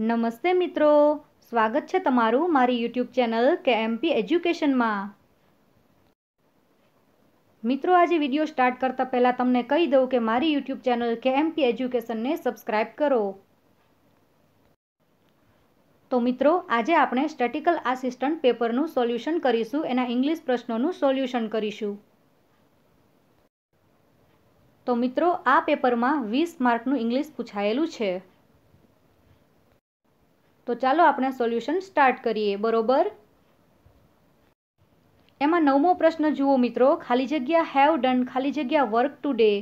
નમસ્તે મિત્રો. સ્વાગત છે તમારું મારી યુટ્યુબ ચેનલ કે એમપી એજ્યુકેશનમાં. મિત્રો, આજે વીડિયો સ્ટાર્ટ કરતાં પહેલાં તમને કહી દઉં કે મારી યુટ્યુબ ચેનલ કે એમપી એજ્યુકેશનને સબસ્ક્રાઇબ કરો. તો મિત્રો, આજે આપણે સ્ટેટિકલ આસિસ્ટન્ટ પેપરનું સોલ્યુશન કરીશું, એના ઇંગ્લિશ પ્રશ્નોનું સોલ્યુશન કરીશું. તો મિત્રો, આ પેપરમાં વીસ માર્કનું ઇંગ્લિશ પૂછાયેલું છે. તો ચાલો આપણે સોલ્યુશન સ્ટાર્ટ કરીએ, બરોબર? એમાં નવમો પ્રશ્ન જુઓ મિત્રો, ખાલી જગ્યા હેવ ડન ખાલી જગ્યા વર્ક ટુડે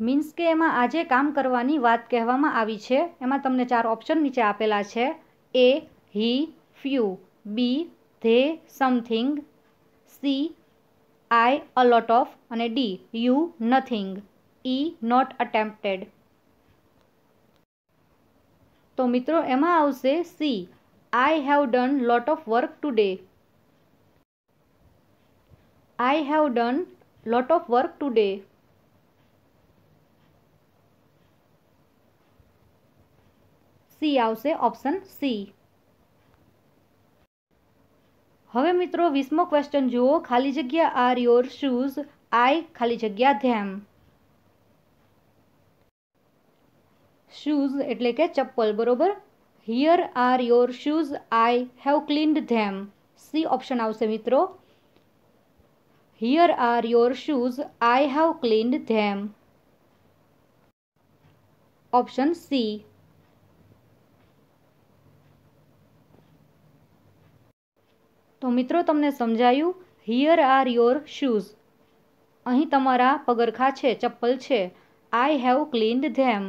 મીન્સ કે એમાં આજે કામ કરવાની વાત કહેવામાં આવી છે. એમાં તમને ચાર ઓપ્શન નીચે આપેલા છે. A he few B they something C I a lot of અને D you nothing E not attempted તો મિત્રો, એમાં આવશે C. I have done lot of work today I have done lot of work today C આવશે option C હવે મિત્રો, વીસમો question જુઓ. ખાલી જગ્યા આર યોર શૂઝ આઈ ખાલી જગ્યા ધેમ શૂઝ એટલે કે ચપ્પલ, બરોબર? Here are your shoes I have cleaned them C option આવશે મિત્રો. Here are your shoes I have cleaned them option C તો મિત્રો તમને સમજાયું? હિયર આર યોર શૂઝ અહીં તમારા પગરખા છે, ચપ્પલ છે. આઈ હેવ ક્લીન્ડ ધેમ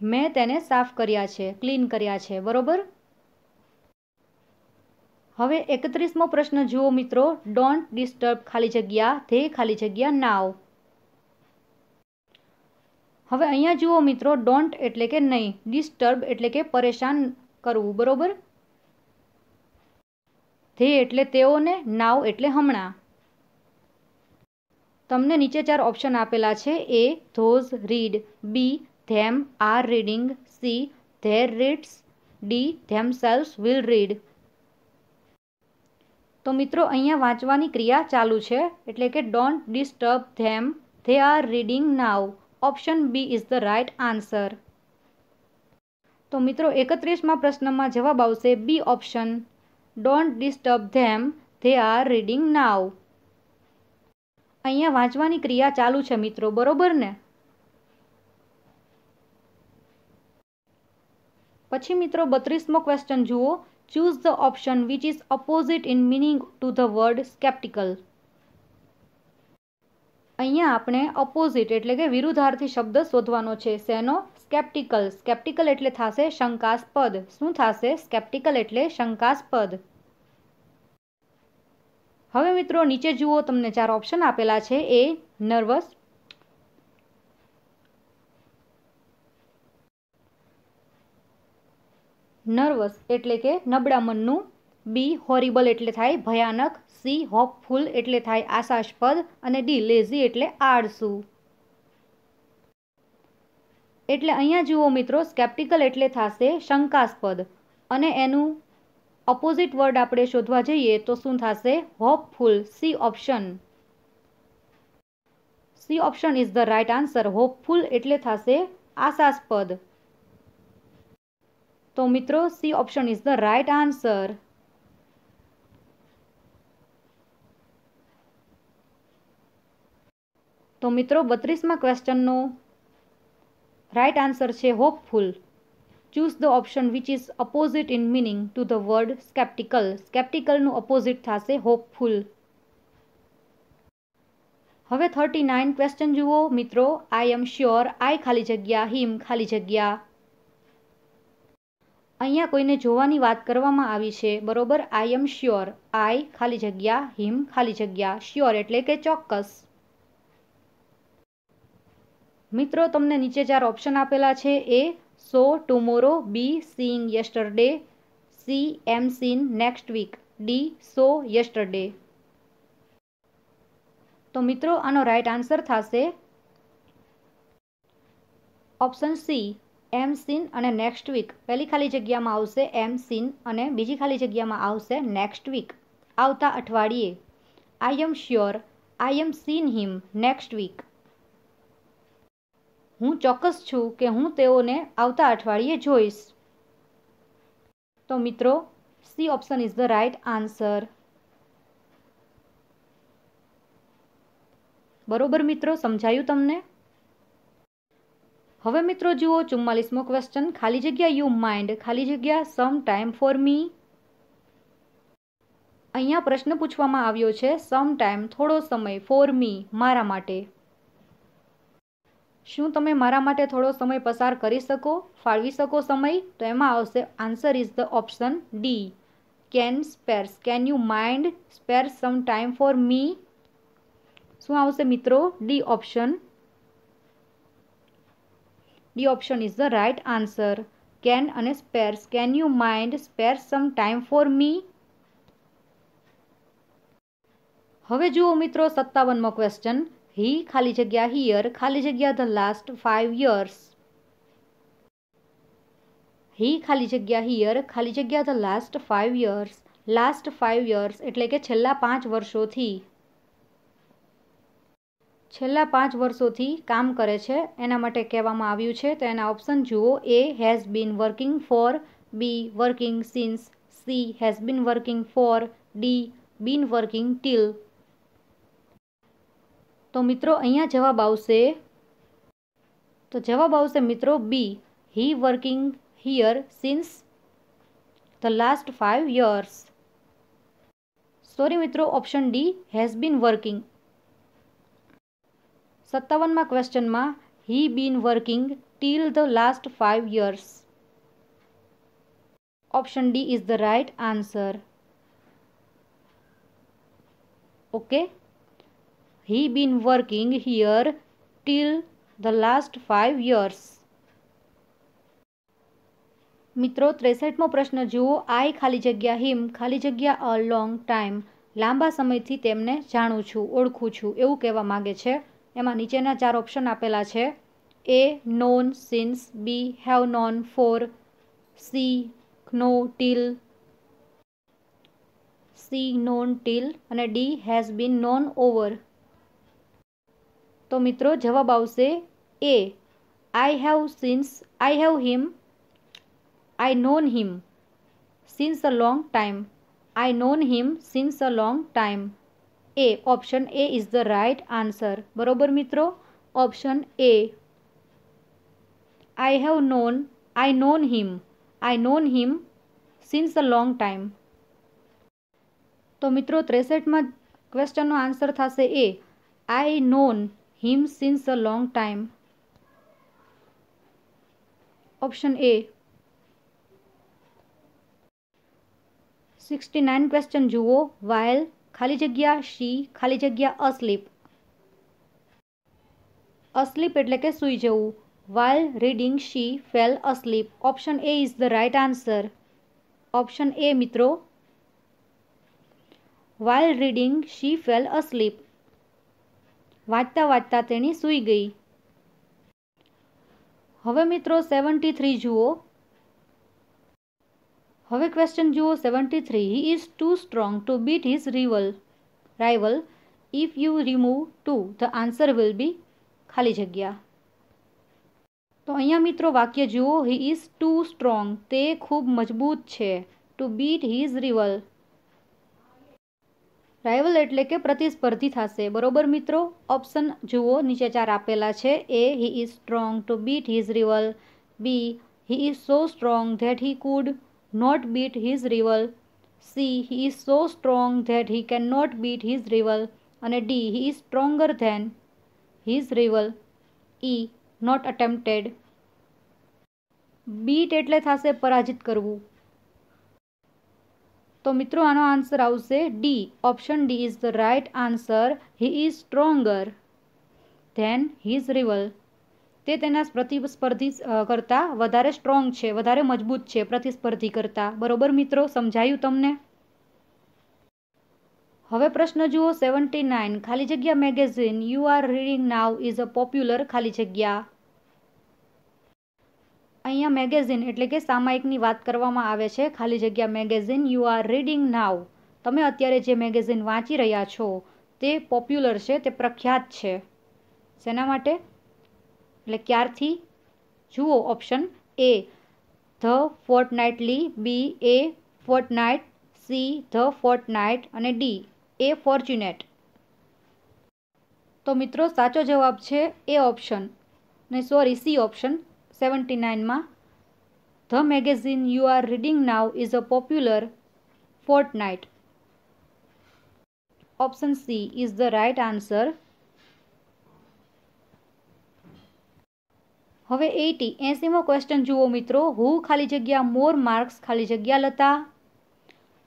મેં તેને સાફ કર્યા છે, ક્લીન કર્યા છે, બરોબર? હવે એકત્રીસમો પ્રશ્ન જુઓ મિત્રો. ડોન્ટ ડિસ્ટર્બ ખાલી જગ્યા ધે ખાલી જગ્યા નાવ હવે અહીંયા જુઓ મિત્રો ડોન્ટ એટલે કે નહીં. ડિસ્ટર્બ એટલે કે પરેશાન કરવું, બરોબર? ધે એટલે તેઓને નાવ એટલે હમણાં. તમને નીચે ચાર ઓપ્શન આપેલા છે. A those read B them are reading C their reads D themselves will read તો મિત્રો, અહીંયા વાંચવાની ક્રિયા ચાલુ છે, એટલે કે don't disturb them they are reading now option B is the right answer તો મિત્રો, એકત્રીસમાં પ્રશ્નમાં જવાબ આવશે B option don't disturb them they are reading now અહીંયા વાંચવાની ક્રિયા ચાલુ છે મિત્રો, બરોબર ને? પછી મિત્રો બત્રીસમો ક્વેશ્ચન જુઓ. Choose the option which is opposite in meaning to the word sceptical અહીંયા આપણે અપોઝિટ એટલે કે વિરુદ્ધાર્થી શબ્દ શોધવાનો છે. શેનો? સ્કેપ્ટિકલ સ્કેપ્ટિકલ એટલે થશે શંકાસ્પદ. શું થશે? સ્કેપ્ટિકલ એટલે શંકાસ્પદ. હવે મિત્રો નીચે જુઓ, તમને ચાર ઓપ્શન આપેલા છે. એ નર્વસ નર્વસ એટલે કે નબળા મનનું. બી હોરિબલ એટલે થાય ભયાનક. સી હોપફુલ એટલે થાય આશાસ્પદ. અને ડી લેઝી એટલે આળસુ. એટલે અહીંયા જુઓ મિત્રો સ્કેપ્ટિકલ એટલે થશે શંકાસ્પદ. અને એનું ઓપોઝિટ વર્ડ આપણે શોધવા જઈએ તો શું થશે? Hopeful C option C option is the right answer hopeful એટલે થશે આશાસ્પદ. તો મિત્રો, C option is the right answer. તો મિત્રો, બત્રીસમાં ક્વેશ્ચનનો રાઇટ આન્સર છે hopeful. Choose the option which is opposite in meaning to the word sceptical. સ્કેપ્ટિકલનું opposite થશે હોપફુલ. હવે થર્ટી નાઇન ક્વેશ્ચન જુઓ. મિત્રો આઈ એમ શ્યોર આઈ ખાલી જગ્યા હિમ ખાલી જગ્યા. અહીંયા કોઈને જોવાની વાત કરવામાં આવી છે. બરોબર? આઈ એમ શ્યોર આઈ ખાલી જગ્યા હિમ ખાલી જગ્યા. શ્યોર એટલે કે ચોક્કસ. મિત્રો, તમને નીચે ચાર ઓપ્શન આપેલા છે. A saw tomorrow B seeing yesterday C am seen next week D saw yesterday તો મિત્રો, આનો રાઈટ આન્સર થશે. ઓપ્શન સી એમ સીન અને નેક્સ્ટ વીક. પહેલી ખાલી જગ્યામાં આવશે એમ સીન અને બીજી ખાલી જગ્યામાં આવશે નેક્સ્ટ વીક. આવતા અઠવાડિયે. I am sure I am seen him next week હું ચોક્કસ છું કે હું તેઓને આવતા અઠવાડિયે જોઈશ. તો મિત્રો C option is the right answer બરોબર મિત્રો, સમજાયું તમને? હવે મિત્રો જુઓ ચુમ્માલીસમો ક્વેશ્ચન ખાલી જગ્યા યુ માઇન્ડ ખાલી જગ્યા સમ ટાઈમ ફોર મી અહીંયા પ્રશ્ન પૂછવામાં આવ્યો છે સમ ટાઈમ થોડો સમય ફોર મી મારા માટે. શું તમે મારા માટે થોડો સમય પસાર કરી શકો? ફાળવી શકો સમય? તો એમાં આવશે answer is the option D can spares can you mind spare some time for me શું આવશે મિત્રો? D option D option is the right answer can અને spares can you mind spare some time for me હવે જુઓ મિત્રો સત્તાવનમો question હી ખાલી જગ્યા here ખાલી જગ્યા the last five years he ખાલી જગ્યા હિયર ખાલી જગ્યા the last five years last five years એટલે કે છેલ્લા પાંચ વર્ષોથી. છેલ્લા પાંચ વર્ષોથી કામ કરે છે. એના માટે કહેવામાં આવ્યું છે તો એના ઓપ્શન જુઓ. A has been working for B working since C has been working for D been working till તો મિત્રો, અહીંયા જવાબ આવશે. તો જવાબ આવશે મિત્રો B he working here since the last five years sorry મિત્રો option D has been working સત્તાવનમાં ક્વેશ્ચનમાં he been working till the last five years option D is the right answer okay he been working here till the last five years મિત્રો, ત્રેસઠમો પ્રશ્ન જુઓ. આઈ ખાલી જગ્યા હિમ ખાલી જગ્યા અ long time લાંબા સમયથી તેમને જાણું છું, ઓળખું છું, એવું કહેવા માગે છે. એમાં નીચેના ચાર ઓપ્શન આપેલા છે. A known since B have known for C know till C known till અને D has been known over તો મિત્રો, જવાબ આવશે A I have since I have him I known him since a long time I known him since a long time A option A is the right answer બરોબર મિત્રો option A I have known I known him I known him since a long time તો મિત્રો ત્રેસઠમાં ક્વેશ્ચનનો answer થશે A I known him since a long time option A sixty nine question જુઓ while ખાલી જગ્યા શી, ખાલી જગ્યા અસ્લીપ. અસ્લીપ એટલે કે સૂઈ જવું. While reading she fell asleep option A is the right answer option A મિત્રો. While reading she fell asleep વાંચતા વાંચતા તેણી સૂઈ ગઈ. હવે મિત્રો સેવન્ટી થ્રી જુઓ. હવે ક્વેશ્ચન જુઓ seventy three he is too strong to beat his rival rival if you remove too the answer will be ખાલી જગ્યા. તો અહીંયા મિત્રો વાક્ય જુઓ. હી ઇઝ ટુ સ્ટ્રોંગ તે ખૂબ મજબૂત છે. To beat his rival rival એટલે કે પ્રતિસ્પર્ધી થશે. બરોબર મિત્રો? ઓપ્શન જુઓ. નીચે ચાર આપેલા છે. A he is strong to beat his rival B he is so strong that he could not beat his rival. C. He is so strong that he cannot beat his rival. અને D he is stronger than his rival. E. Not attempted. Beat એટલે થશે પરાજિત કરવું તો મિત્રો આનો answer આવશે D option D is the right answer he is stronger than his rival તે તેના પ્રતિસ્પર્ધી કરતાં વધારે સ્ટ્રોંગ છે, વધારે મજબૂત છે, પ્રતિસ્પર્ધી કરતાં. બરોબર મિત્રો? સમજાયું તમને? હવે પ્રશ્ન જુઓ સેવન્ટી નાઇન ખાલી જગ્યા magazine you are reading now is a popular ખાલી જગ્યા. અહીંયા મેગેઝિન એટલે કે સામાયિકની વાત કરવામાં આવે છે. ખાલી જગ્યા magazine you are reading now તમે અત્યારે જે મેગેઝિન વાંચી રહ્યા છો, તે પોપ્યુલર છે, તે પ્રખ્યાત છે. શેના માટે? એટલે ક્યારથી? જુઓ option A the fortnightly B a fortnight C the fortnight અને ડી એ ફોર્ચ્યુનેટ તો મિત્રો, સાચો જવાબ છે એ ઓપ્શન ને sorry C option seventy નાઇનમાં the magazine you are reading now is a popular fortnight option C is the right answer હવે eighty એસીમો question જુઓ મિત્રો. હુ ખાલી જગ્યા મોર માર્ક્સ ખાલી જગ્યા લતા?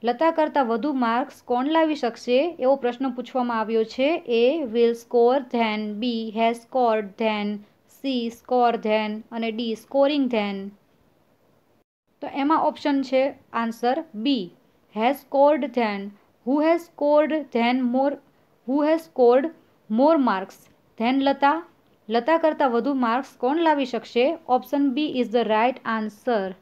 લતા કરતાં વધુ માર્ક્સ કોણ લાવી શકશે? એવો પ્રશ્ન પૂછવામાં આવ્યો છે. A will score than B has scored than C score than અને ડી સ્કોરિંગ ધેન તો એમાં ઓપ્શન છે answer B has scored than who has scored than more who has scored more marks than Lata? Lata કરતાં વધુ marks કોણ લાવી શકશે? Option B is the right answer.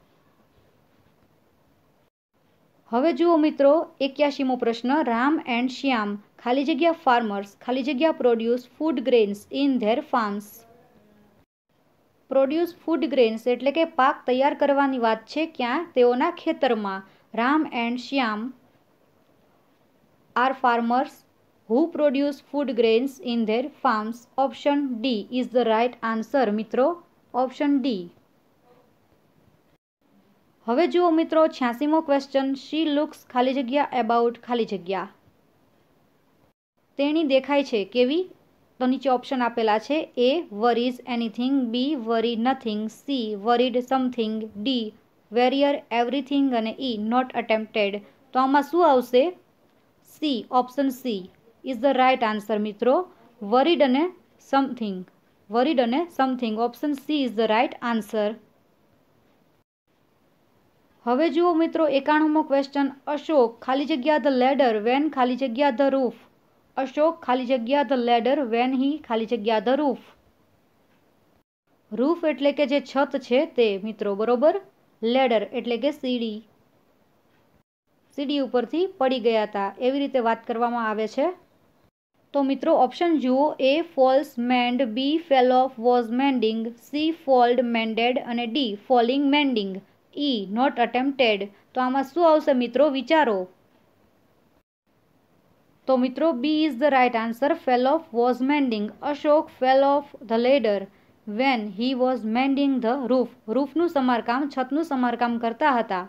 હવે જુઓ મિત્રો, એક્યાશીમો પ્રશ્ન, રામ એન્ડ શ્યામ. ખાલી જગ્યા ફાર્મર્સ, ખાલી જગ્યા produce food grains in their farms. Produce food grains એટલે કે પાક તૈયાર કરવાની વાત છે ક્યાં? તેઓના ખેતરમાં. Ram and Shyam are farmers who produce food grains in their farms option D is the right answer મિત્રો. ઓપ્શન ડી હવે જુઓ મિત્રો, છ્યાસીમો ક્વેશ્ચન શી લુક્સ ખાલી જગ્યા એબાઉટ ખાલી જગ્યા. તેણી દેખાય છે કેવી? તો નીચે ઓપ્શન આપેલા છે A worries anything B worry nothing C worried something D worrier everything અને ઈ નોટ અટેમ્પ્ટેડ તો આમાં શું આવશે? C option C is the right answer મિત્રો. વરીડ અને સમથિંગ વરીડ અને something option C is the right answer હવે જુઓ મિત્રો, એકાણુંમો ક્વેશ્ચન અશોક, ખાલી જગ્યા ધ લેડર વેન ખાલી જગ્યા ધ રૂફ અશોક, ખાલી જગ્યા ધ લેડર વેન હી ખાલી જગ્યા ધ રૂફ રૂફ એટલે કે જે છત છે તે, મિત્રો, બરોબર? લેડર એટલે કે સીડી. સીડી ઉપરથી પડી ગયા હતા. એવી રીતે વાત કરવામાં આવે છે. તો મિત્રો ઓપ્શન જુઓ. A falls mend B fell off was mending C fold mended અને D falling mending E not attempted તો આમાં શું આવશે મિત્રો? વિચારો. તો મિત્રો B is the right answer fell off was mending Ashok fell off the ladder when he was mending the roof roof સમારકામ, છતનું સમારકામ કરતા હતા.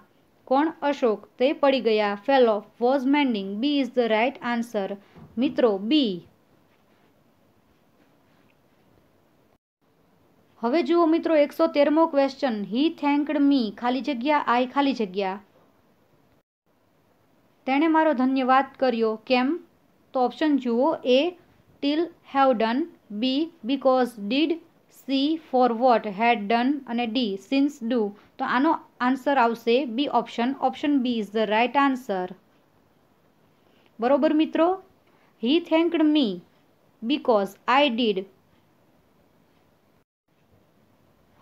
કોણ? અશોક તે પડી ગયા. Fell off was mending B is the right answer મિત્રો બી હવે જુઓ મિત્રો, એકસો તેરમો ક્વેશ્ચન હી થેન્કડ મી ખાલી જગ્યા આઈ ખાલી જગ્યા. તેણે મારો ધન્યવાદ કર્યો. કેમ? તો ઓપ્શન જુઓ A till have done B because did C for what had done અને ડી સિન્સ ડુ તો આનો આન્સર આવશે B option option B is the right answer બરોબર મિત્રો? He thanked me because I did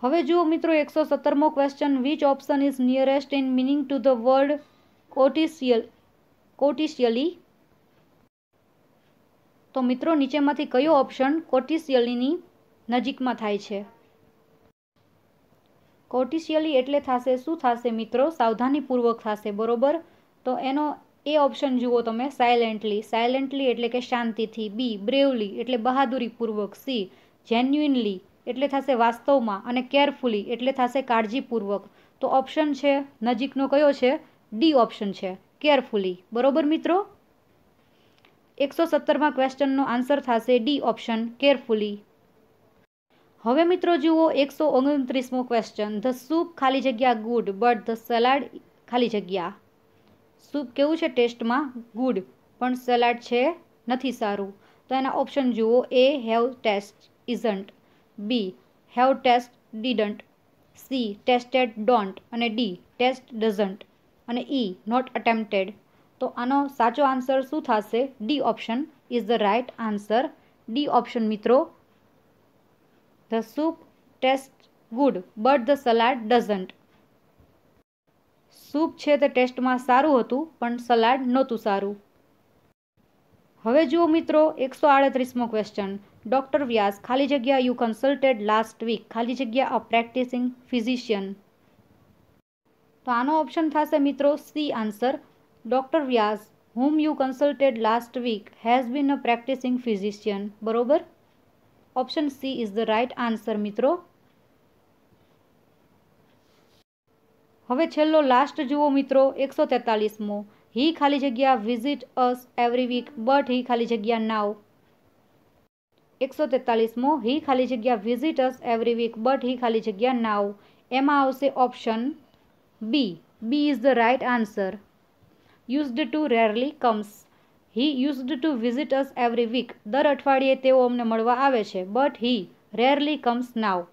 હવે જુઓ મિત્રો એકસો સત્તરમો question which option is nearest in meaning to the word cautious cautiously તો મિત્રો નીચેમાંથી કયો ઓપ્શન કોટિશિયલીની નજીકમાં થાય છે? કોટિશિયલી એટલે થશે, શું થશે મિત્રો? સાવધાનીપૂર્વક થશે, બરોબર? તો એનો એ ઓપ્શન જુઓ તમે સાયલેન્ટલી સાયલેન્ટલી એટલે કે શાંતિથી. બી બ્રેવલી એટલે બહાદુરીપૂર્વક. સી જેન્યુઇનલી એટલે થશે વાસ્તવમાં. અને કેરફુલી એટલે થશે કાળજીપૂર્વક. તો ઓપ્શન છે, નજીકનો કયો છે? ડી ઓપ્શન છે. કેરફુલી બરોબર મિત્રો? એકસો સત્તરમાં ક્વેશ્ચનનો આન્સર થશે ડી ઓપ્શન કેરફુલી હવે મિત્રો જુઓ એકસો ઓગણત્રીસમો ક્વેશ્ચન ધ સૂપ ખાલી જગ્યા ગુડ બટ ધ સલાડ ખાલી જગ્યા. સૂપ કેવું છે ટેસ્ટમાં? ગુડ. પણ સલાડ છે નથી સારું. તો એના ઓપ્શન જુઓ. A have taste isn't B have taste didn't. C tasted don't. અને ડી ટેસ્ટ ડઝન્ટ. અને ઈ નોટ અટેમ્પ્ટેડ. તો આનો સાચો આન્સર શું થશે? D option is the right answer. D option મિત્રો, the soup taste good, but the salad doesn't. Soup છે તે ટેસ્ટમાં સારું હતું, પણ સલાડ નહોતું સારું. હવે જુઓ મિત્રો, એકસો આડત્રીસમો ક્વેશ્ચન ડૉક્ટર વ્યાસ, ખાલી જગ્યા યુ કન્સલ્ટેડ લાસ્ટ વીક ખાલી જગ્યા અ પ્રેક્ટિસિંગ ફિઝિશિયન તો આનો ઓપ્શન થશે મિત્રો C answer doctor Vyas whom you consulted last week has been a practising physician બરોબર? Option C is the right answer મિત્રો. હવે છેલ્લો લાસ્ટ જુઓ મિત્રો, એકસો તેતાલીસમો. હી ખાલી જગ્યા visit us every week but he ખાલી જગ્યા નાવ એકસો તેતાલીસમો, હી ખાલી જગ્યા visit us every week but he ખાલી જગ્યા નાવ એમાં આવશે option B B is the right answer used to rarely comes he used to visit us every week દર અઠવાડિયે તેઓ અમને મળવા આવે છે but he rarely comes now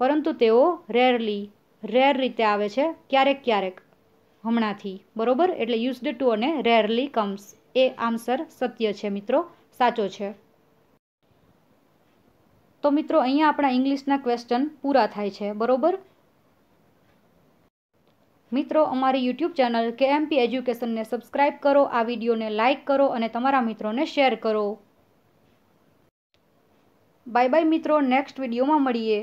પરંતુ તેઓ રેરલી રેર રીતે આવે છે ક્યારેક ક્યારેક. હમણાંથી, બરોબર? એટલે યુઝડ ટુ અને રેરલી કમ્સ એ આન્સર સત્ય છે મિત્રો, સાચો છે. તો મિત્રો, અહીંયા આપણા ઇંગ્લિશના ક્વેશ્ચન પૂરા થાય છે, બરોબર? મિત્રો, અમારી યુટ્યુબ ચેનલ કે એમપી એજ્યુકેશનને સબસ્ક્રાઇબ કરો, આ વિડીયોને લાઇક કરો અને તમારા મિત્રોને શેર કરો. બાય બાય મિત્રો, નેક્સ્ટ વિડીયોમાં મળીએ.